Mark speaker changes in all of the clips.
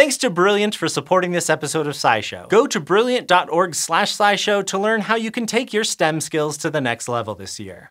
Speaker 1: Thanks to Brilliant for supporting this episode of SciShow. Go to brilliant.org slash scishow to learn how you can take your STEM skills to the next level this year.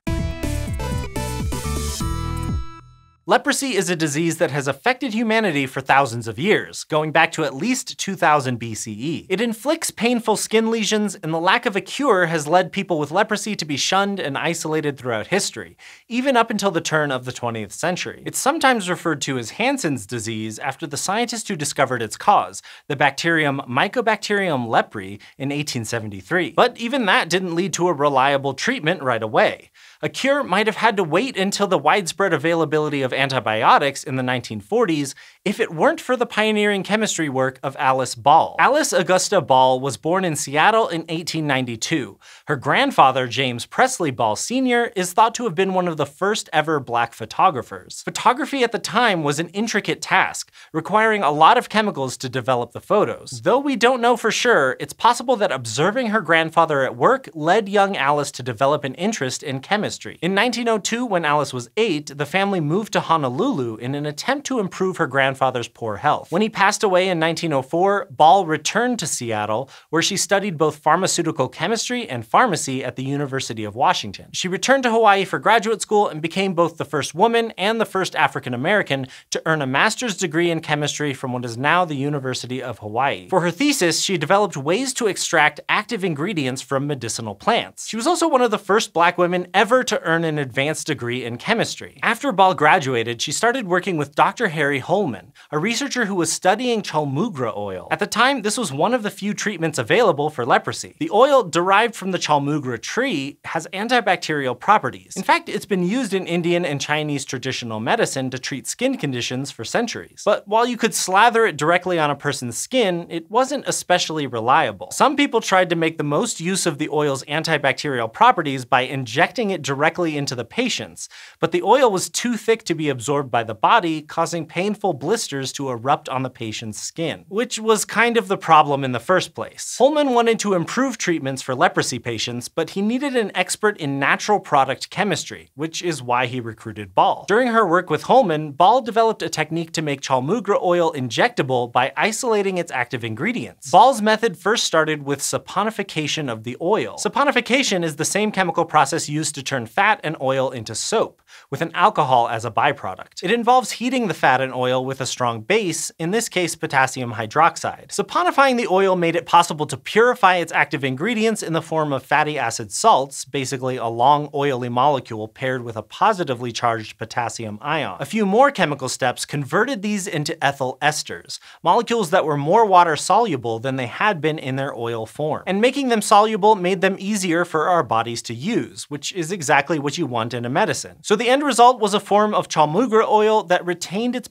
Speaker 1: Leprosy is a disease that has affected humanity for thousands of years, going back to at least 2000 BCE. It inflicts painful skin lesions, and the lack of a cure has led people with leprosy to be shunned and isolated throughout history, even up until the turn of the 20th century. It's sometimes referred to as Hansen's disease after the scientist who discovered its cause, the bacterium Mycobacterium leprae in 1873. But even that didn't lead to a reliable treatment right away. A cure might have had to wait until the widespread availability of antibiotics in the 1940s if it weren't for the pioneering chemistry work of Alice Ball. Alice Augusta Ball was born in Seattle in 1892. Her grandfather, James Presley Ball Sr., is thought to have been one of the first ever black photographers. Photography at the time was an intricate task, requiring a lot of chemicals to develop the photos. Though we don't know for sure, it's possible that observing her grandfather at work led young Alice to develop an interest in chemistry. In 1902, when Alice was eight, the family moved to Honolulu in an attempt to improve her grandfather's poor health. When he passed away in 1904, Ball returned to Seattle, where she studied both pharmaceutical chemistry and pharmacy at the University of Washington. She returned to Hawaii for graduate school and became both the first woman and the first African American to earn a master's degree in chemistry from what is now the University of Hawaii. For her thesis, she developed ways to extract active ingredients from medicinal plants. She was also one of the first black women ever to earn an advanced degree in chemistry. After Ball graduated, she started working with Dr. Harry Hollmann, a researcher who was studying chaulmoogra oil. At the time, this was one of the few treatments available for leprosy. The oil derived from the chaulmoogra tree has antibacterial properties. In fact, it's been used in Indian and Chinese traditional medicine to treat skin conditions for centuries. But while you could slather it directly on a person's skin, it wasn't especially reliable. Some people tried to make the most use of the oil's antibacterial properties by injecting it directly into the patients, but the oil was too thick to be absorbed by the body, causing painful blisters to erupt on the patient's skin, which was kind of the problem in the first place. Hollmann wanted to improve treatments for leprosy patients, but he needed an expert in natural product chemistry, which is why he recruited Ball. During her work with Hollmann, Ball developed a technique to make chaulmoogra oil injectable by isolating its active ingredients. Ball's method first started with saponification of the oil. Saponification is the same chemical process used to turn turn fat and oil into soap, with an alcohol as a byproduct. It involves heating the fat and oil with a strong base, in this case potassium hydroxide. Saponifying the oil made it possible to purify its active ingredients in the form of fatty acid salts, basically a long oily molecule paired with a positively charged potassium ion. A few more chemical steps converted these into ethyl esters, molecules that were more water soluble than they had been in their oil form. And making them soluble made them easier for our bodies to use, which is exactly what you want in a medicine. So the end result was a form of chaulmoogra oil that retained its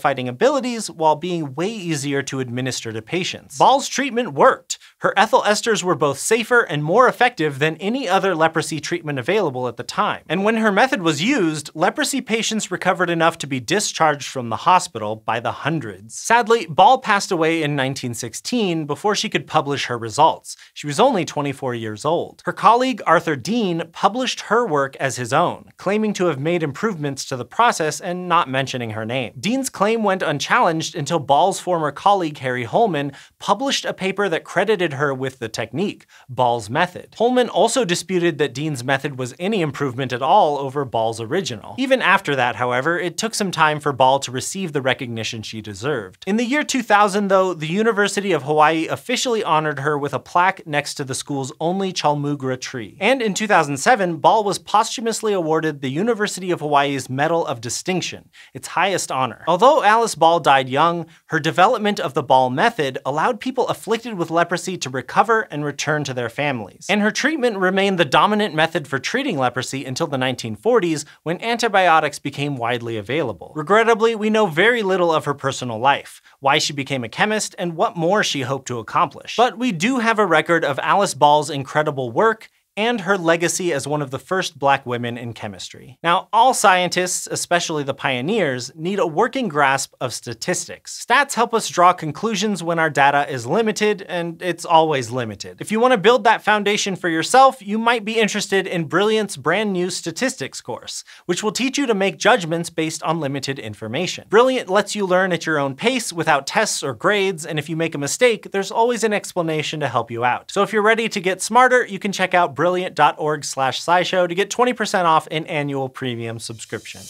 Speaker 1: bacteria-fighting abilities while being way easier to administer to patients. Ball's treatment worked. Her ethyl esters were both safer and more effective than any other leprosy treatment available at the time. And when her method was used, leprosy patients recovered enough to be discharged from the hospital by the hundreds. Sadly, Ball passed away in 1916 before she could publish her results. She was only 24 years old. Her colleague Arthur Dean published her work as his own, claiming to have made improvements to the process and not mentioning her name. Dean's claim went unchallenged until Ball's former colleague Harry Hollmann published a paper that credited her with the technique, Ball's method. Hollmann also disputed that Dean's method was any improvement at all over Ball's original. Even after that, however, it took some time for Ball to receive the recognition she deserved. In the year 2000, though, the University of Hawaii officially honored her with a plaque next to the school's only Chaulmoogra tree. And in 2007, Ball was posthumously awarded the University of Hawaii's Medal of Distinction, its highest honor. Although Alice Ball died young, her development of the Ball method allowed people afflicted with leprosy to recover and return to their families. And her treatment remained the dominant method for treating leprosy until the 1940s when antibiotics became widely available. Regrettably, we know very little of her personal life, why she became a chemist, and what more she hoped to accomplish. But we do have a record of Alice Ball's incredible work and her legacy as one of the first black women in chemistry. Now, all scientists, especially the pioneers, need a working grasp of statistics. Stats help us draw conclusions when our data is limited, and it's always limited. If you want to build that foundation for yourself, you might be interested in Brilliant's brand new statistics course, which will teach you to make judgments based on limited information. Brilliant lets you learn at your own pace without tests or grades, and if you make a mistake, there's always an explanation to help you out. So if you're ready to get smarter, you can check out brilliant.org slash scishow to get 20% off an annual premium subscription.